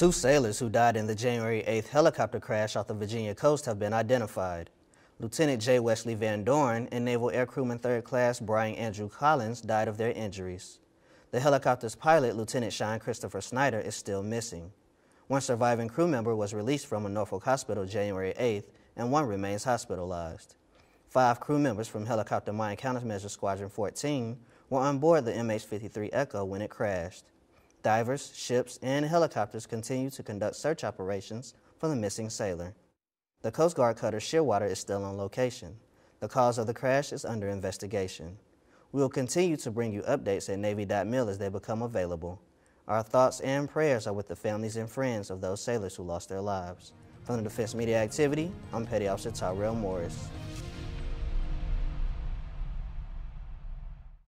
Two sailors who died in the January 8th helicopter crash off the Virginia coast have been identified. Lieutenant J. Wesley Van Dorn and Naval Air Crewman 3rd Class Brian Andrew Collins died of their injuries. The helicopter's pilot, Lieutenant Sean Christopher Snyder, is still missing. One surviving crew member was released from a Norfolk hospital January 8th, and one remains hospitalized. Five crew members from Helicopter Mine Countermeasure Squadron 14 were on board the MH-53 Echo when it crashed. Divers, ships, and helicopters continue to conduct search operations for the missing sailor. The Coast Guard cutter Shearwater is still on location. The cause of the crash is under investigation. We will continue to bring you updates at Navy.mil as they become available. Our thoughts and prayers are with the families and friends of those sailors who lost their lives. From the Defense Media Activity, I'm Petty Officer Tyrell Morris.